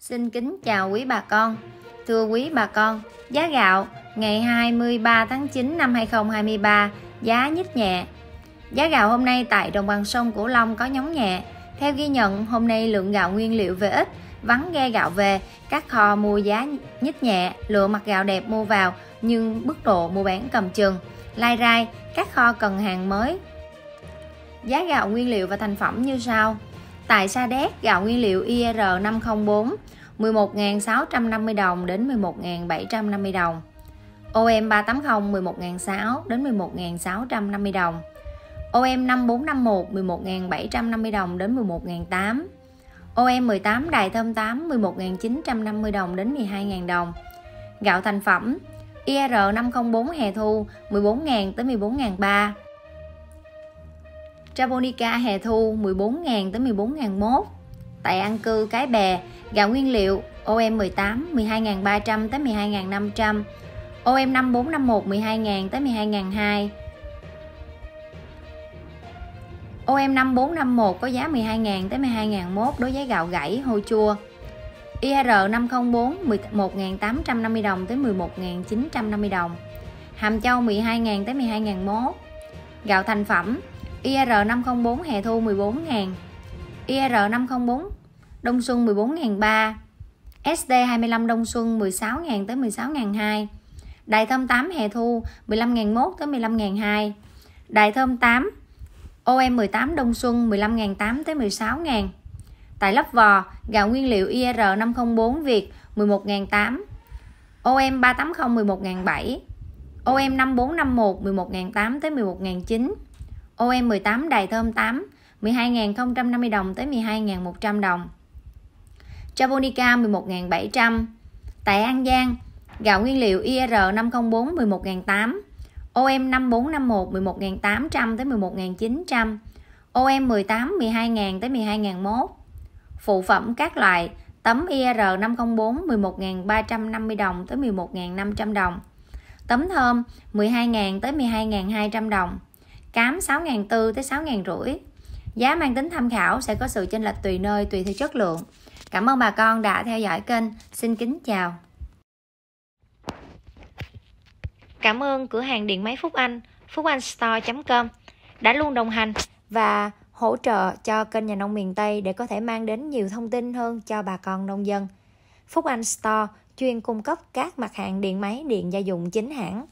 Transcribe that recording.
Xin kính chào quý bà con. Thưa quý bà con, giá gạo ngày 23 tháng 9 năm 2023 giá nhích nhẹ. Giá gạo hôm nay tại đồng bằng sông Cửu Long có nhóng nhẹ. Theo ghi nhận, hôm nay lượng gạo nguyên liệu về ít, vắng ghe gạo về, các kho mua giá nhích nhẹ, lựa mặt gạo đẹp mua vào nhưng mức độ mua bán cầm chừng. Lai rai, các kho cần hàng mới. Giá gạo nguyên liệu và thành phẩm như sau. Tại Sa Đéc, gạo nguyên liệu IR504 11.650 đồng đến 11.750 đồng. OM 380 11.600 đến 11.650 đồng. OM 5451 11.750 đồng đến 11.800. OM 18 Đài Thơm 8 11.950 đồng đến 12.000 đồng. Gạo thành phẩm IR 504 hè thu 14.000 tới 14.300. Japonica hè thu 14.000 tới 14.001 Tại An Cư Cái Bè, Gạo nguyên liệu OM 18 12.300 tới 12.500 OM 5451 12.000 tới 12.200 OM 5451 có giá 12.000 tới 12.001 đối với gạo gãy hôi chua. IR 504 11.850 đồng tới 11.950 đồng. Hàm Châu 12.000 tới 12.001 Gạo thành phẩm IR504 hè thu 14.000 IR504 Đông Xuân 14.300 SD25 Đông Xuân 16.000 tới 16.200 Đài thơm 8 hè thu 15.001 tới 15.200 Đài thơm 8 OM18 Đông Xuân 15.800 tới 16.000 Tại Lấp Vò, gạo nguyên liệu IR504 Việt 11.800 OM380 11.700 OM5451 11.800 tới 11.900 OM18 Đài Thơm 8 12.050 đồng tới 12.100 đồng. Japonica 11.700 Tại An Giang, Gạo nguyên liệu IR504 11.800 OM5451 11.800 tới 11.900 OM18 12.000 tới 12.001 Phụ phẩm các loại, Tấm IR504 11.350 đồng tới 11.500 đồng. Tấm thơm 12.000 tới 12.200 đồng. Cám 6.400 tới 6.500 Giá mang tính tham khảo sẽ có sự chênh lệch tùy nơi, tùy theo chất lượng. Cảm ơn bà con đã theo dõi kênh. Xin kính chào. Cảm ơn cửa hàng điện máy Phúc Anh Phúc Anh Store .com đã luôn đồng hành và hỗ trợ cho kênh nhà nông miền Tây để có thể mang đến nhiều thông tin hơn cho bà con nông dân. Phúc Anh Store chuyên cung cấp các mặt hàng điện máy, điện gia dụng chính hãng.